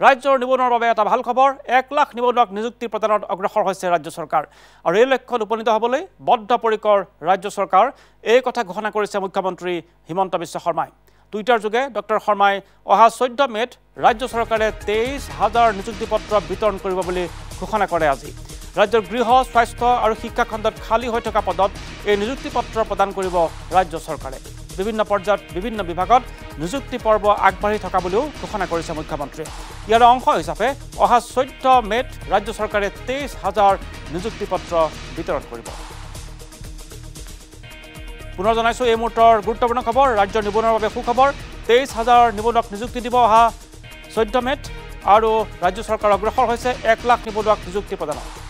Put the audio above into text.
ৰাজ্যৰ নিবনুৱাৰ বাবে এটা ভাল খবৰ এক লাখ নিবনুৱাক নিযুক্তি প্ৰদানত অগ্ৰসৰ হৈছে ৰাজ্য চৰকাৰ। আৰু এই লক্ষ্যত উপনীত হ'বলৈ বদ্ধপৰিকৰ ৰাজ্য চৰকাৰ এই কথা ঘোষণা কৰিছে মুখ্যমন্ত্ৰী হিমন্ত বিশ্ব শৰ্মাই। টুইটাৰ যোগে ডক্টৰ শৰ্মাই অহা চৈধ্য মে'ত ৰাজ্য চৰকাৰে তেইছ হাজাৰ নিযুক্তি পত্ৰ বিতৰণ কৰিব বুলি ঘোষণা কৰে আজি। ৰাজ্যৰ গৃহ স্বাস্থ্য আৰু শিক্ষা খণ্ডত খালী হৈ থকা পদত এই নিযুক্তি পত্ৰ প্ৰদান কৰিব ৰাজ্য চৰকাৰে। বিভিন্ন পৰ্যায়ত বিভিন্ন বিভাগত নিযুক্তি পৰ্ব আগবাঢ়ি থকা বুলিও ঘোষণা কৰিছে মুখ্যমন্ত্ৰীয়ে ইয়াৰ অংশ হিচাপে অহা চৈধ্য মে'ত ৰাজ্য চৰকাৰে তেইছ হাজাৰ নিযুক্তি পত্ৰ বিতৰণ কৰিব। পুনৰ জনাইছোঁ এই মুহূৰ্তৰ গুৰুত্বপূৰ্ণ খবৰ ৰাজ্যৰ নিবনুৱাৰ বাবে সুখবৰ তেইছ হাজাৰ নিবনুৱাক নিযুক্তি দিব অহা চৈধ্য মে'ত আৰু ৰাজ্য চৰকাৰ অগ্ৰসৰ হৈছে এক লাখ নিবনুৱাক নিযুক্তি প্ৰদানত।